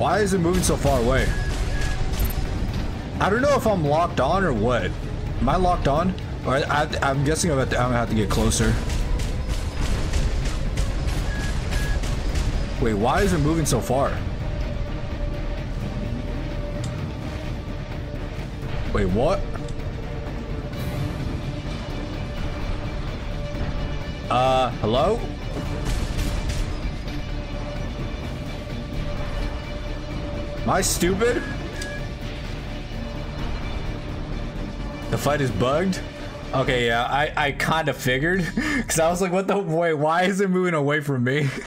Why is it moving so far away? I don't know if I'm locked on or what. Am I locked on? Or I, am guessing I'm, to, I'm gonna have to get closer. Wait, why is it moving so far? Wait, what? Uh, hello? Am I stupid? The fight is bugged? Okay, yeah, I, I kind of figured. Because I was like, what the, wait, why is it moving away from me?